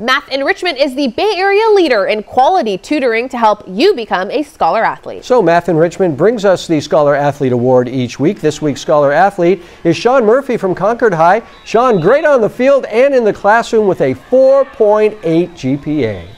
Math Enrichment is the Bay Area leader in quality tutoring to help you become a scholar athlete. So Math Enrichment brings us the Scholar Athlete Award each week. This week's Scholar Athlete is Sean Murphy from Concord High. Sean, great on the field and in the classroom with a 4.8 GPA.